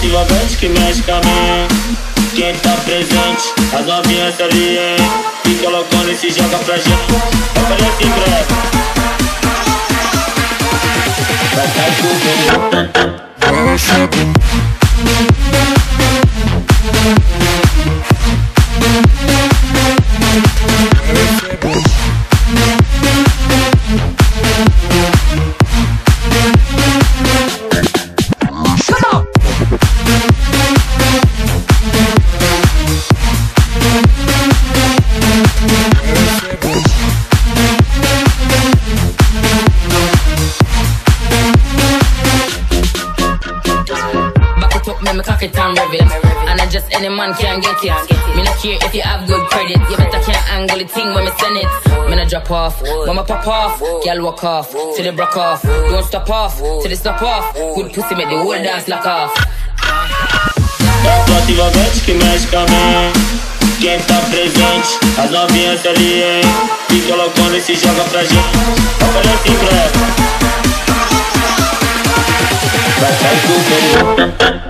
ativamente que mexe com a minha. Quem tá presente, as novinhas ali, hein Fica loucona e se joga pra gente. Aparece em breve Vai sair tudo any man can get it. Me not care if you have good credit. You better can't angle the thing when me send it. Me not drop off, mama pop off, girl walk off, till they broke off. Don't stop off, till they stop off. Good pussy make the whole dance lock off. Minha Quem tá presente, as novinhas loucona e se joga pra gente em breve Vai